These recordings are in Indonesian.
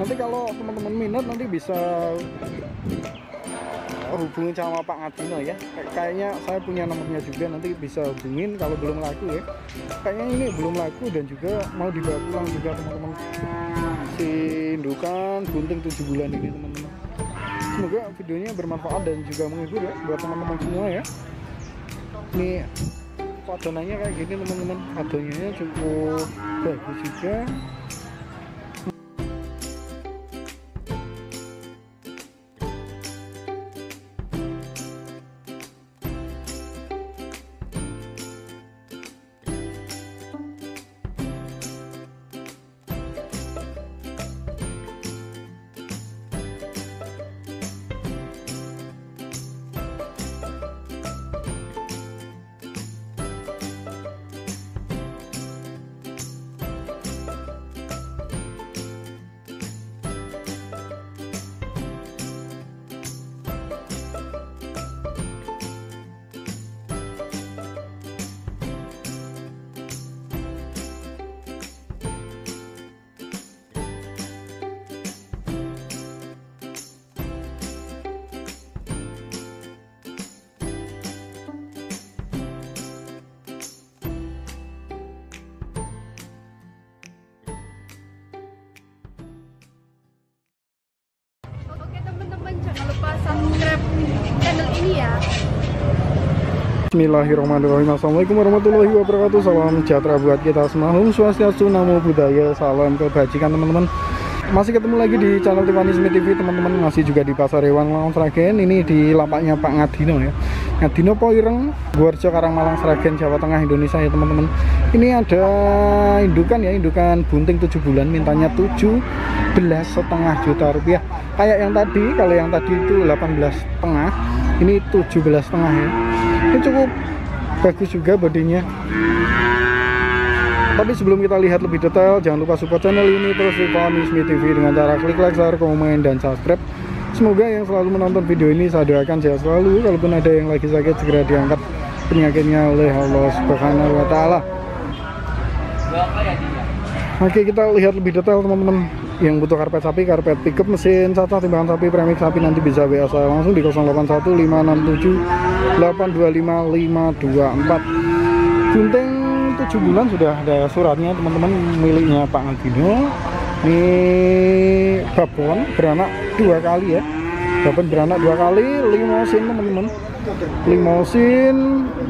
nanti kalau teman-teman minat nanti bisa hubungin sama Pak Ngadino ya. Kay- kayaknya saya punya nomornya juga nanti bisa hubungin kalau belum laku ya. Kayaknya ini belum laku dan juga mau dibawa pulang juga teman-teman. Si indukan bunting 7 bulan ini teman-teman. Semoga videonya bermanfaat dan juga menghibur ya buat teman-teman semua ya. Ini adonannya kayak gini teman-teman. Adonannya cukup bagus juga channel ini ya. Bismillahirrahmanirrahim. Assalamualaikum warahmatullahi wabarakatuh. Salam sejahtera buat kita semua. Hum swastiastu namo buddhaya. Salam kebajikan teman-teman. Masih ketemu lagi di channel Tiffany Smith TV teman-teman Masih juga di Pasar Hewan Malang Sragen Ini di lapaknya Pak Ngadino ya Ngadino Poireng Guarjo Karangmalang Sragen Jawa Tengah Indonesia ya teman-teman. Ini ada indukan ya Indukan bunting 7 bulan Mintanya 17 setengah juta rupiah. Kayak yang tadi Kalau yang tadi itu 18 setengah Ini 17 setengah ya. Ini cukup bagus juga bodinya. Tapi sebelum kita lihat lebih detail jangan lupa support channel ini terus Tiffany Smith TV dengan cara klik like, share, komen, dan subscribe semoga yang selalu menonton video ini saya doakan sehat selalu kalaupun ada yang lagi sakit segera diangkat penyakitnya oleh Allah Subhanahu wa taala. Oke kita lihat lebih detail teman-teman. Yang butuh karpet sapi, karpet pickup, mesin caca, timbangan sapi, premix sapi nanti bisa WA saya langsung di 081567 825 524 Gunting 7 bulan sudah ada suratnya teman-teman miliknya Pak Antino ini babon beranak dua kali ya. Babon beranak dua kali limosin teman-teman. Limosin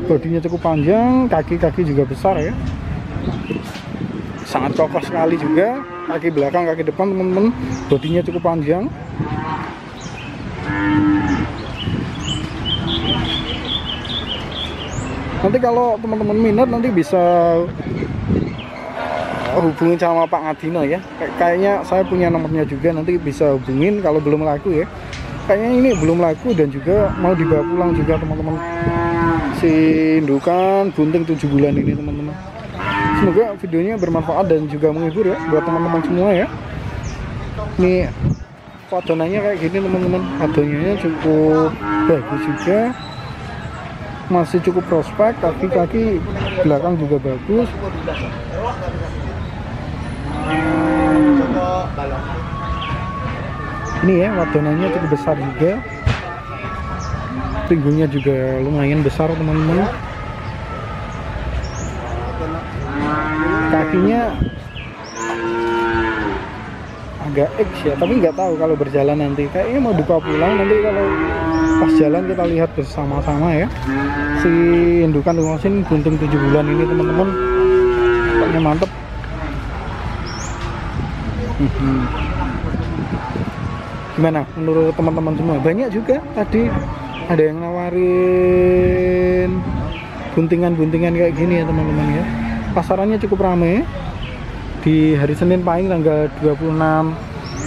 bodinya cukup panjang kaki-kaki juga besar ya. Sangat kokoh sekali juga. Kaki belakang kaki depan teman-teman. Bodinya cukup panjang. Nanti kalau teman-teman minat nanti bisa hubungin sama Pak Ngadino ya. Kay- kayaknya saya punya nomornya juga nanti bisa hubungin kalau belum laku ya. Kayaknya ini belum laku dan juga mau dibawa pulang juga teman-teman. Si indukan bunting 7 bulan ini teman-teman. Semoga videonya bermanfaat dan juga menghibur ya buat teman-teman semua ya. Ini adonannya kayak gini teman-teman. Adonannya cukup bagus juga. Masih cukup prospek kaki-kaki belakang juga bagus ini ya wadonannya cukup besar juga. Pinggungnya juga lumayan besar teman-teman. Kakinya agak X ya tapi nggak tahu kalau berjalan nanti. Kayaknya mau dibawa pulang nanti kalau pas jalan kita lihat bersama-sama ya. Si indukan limosin bunting 7 bulan ini teman-teman. Pokoknya mantep Mhm. gimana menurut teman-teman semua? Banyak juga tadi ada yang nawarin buntingan-buntingan kayak gini ya teman-teman ya. Pasarannya cukup ramai di hari Senin pagi tanggal 26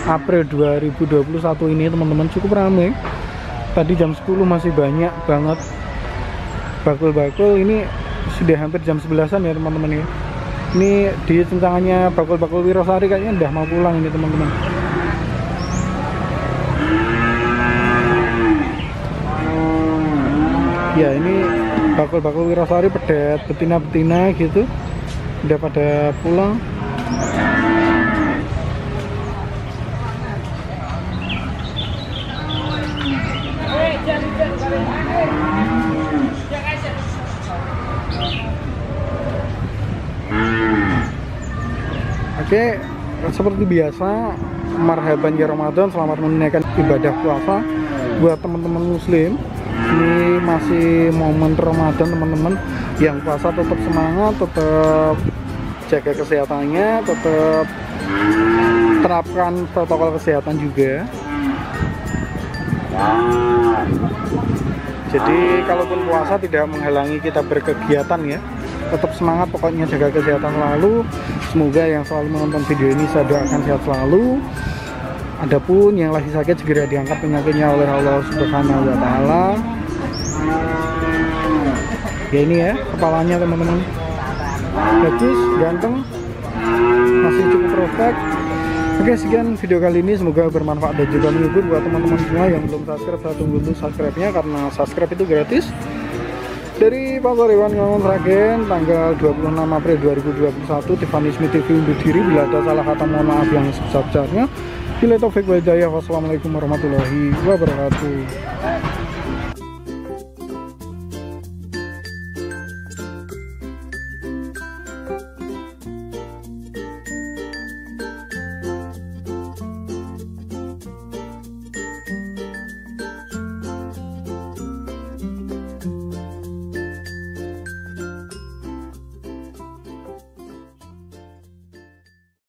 April 2021 ini teman-teman cukup ramai tadi jam 10 masih banyak banget. Bakul-bakul ini sudah hampir jam 11an ya teman-teman ya ini di tentangannya bakul-bakul Wirosari kayaknya udah mau pulang ini teman-teman. Ya ini bakul-bakul Wirosari pedet betina-betina gitu. Udah pada pulang Oke, seperti biasa, marhaban ya Ramadan, selamat menunaikan ibadah puasa buat teman-teman muslim. Ini masih momen Ramadan teman-teman yang puasa tetap semangat, tetap jaga kesehatannya, tetap terapkan protokol kesehatan juga. Jadi kalaupun puasa tidak menghalangi kita berkegiatan ya. Tetap semangat pokoknya jaga kesehatan selalu. Semoga yang selalu menonton video ini saya doakan sehat selalu. Adapun yang lagi sakit segera diangkat penyakitnya oleh Allah Subhanahu wa taala. Ya ini ya kepalanya teman-teman. Bagus, ganteng. Masih cukup perfect. Oke sekian video kali ini semoga bermanfaat dan juga menghibur buat teman-teman semua yang belum subscribe saya tunggu dulu subscribe-nya karena subscribe itu gratis dari Pasar Hewan Ngangon Sragen tanggal 26 April 2021 Tiffany Smith TV undur diri. Bila ada salah kata mohon maaf yang sebesar-besarnya. Bila taufik wa hidayah wassalamualaikum warahmatullahi wabarakatuh